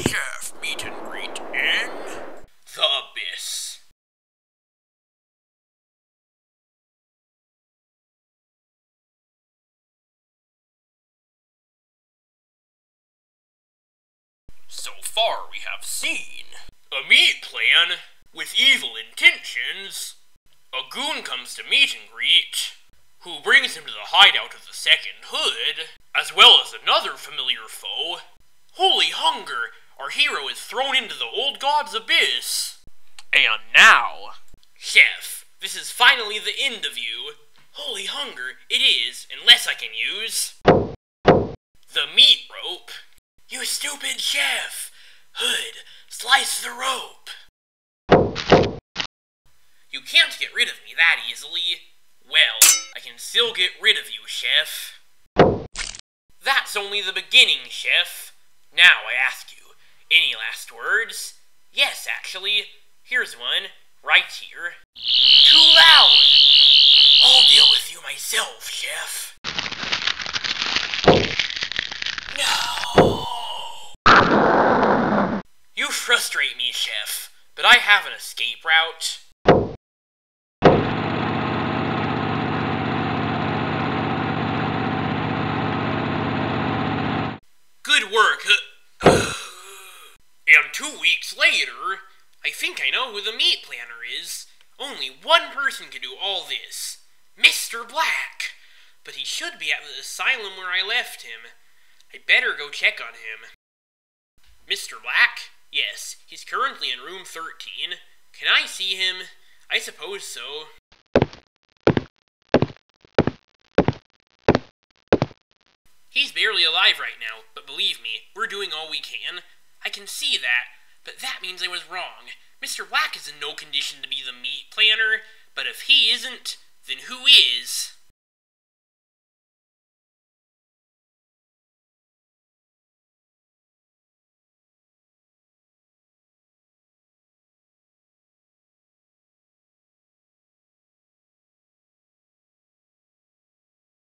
Chef Meat and Greet in the abyss. So far we have seen a meat plan with evil intentions. A goon comes to meet and greet, who brings him to the hideout of the Second Hood, as well as another familiar foe. Holy Hunger, our hero is thrown into the old god's abyss. And now, Chef, this is finally the end of you. Holy Hunger, it is, unless I can use the meat rope. You stupid chef! Hood, slice the rope! You can't get rid of me that easily. Well, I can still get rid of you, Chef. That's only the beginning, Chef. Now I ask any last words? Yes, actually. Here's one, right here. Too loud! I'll deal with you myself, Chef. No! You frustrate me, Chef, but I have an escape route. Good work. And two weeks later, I think I know who the meat planner is. Only one person can do all this Mr. Black. But he should be at the asylum where I left him. I better go check on him. Mr. Black? Yes, he's currently in room 13. Can I see him? I suppose so. He's barely alive right now, but believe me, we're doing all we can. I can see that, but that means I was wrong. Mr. Black is in no condition to be the meat planner, but if he isn't, then who is?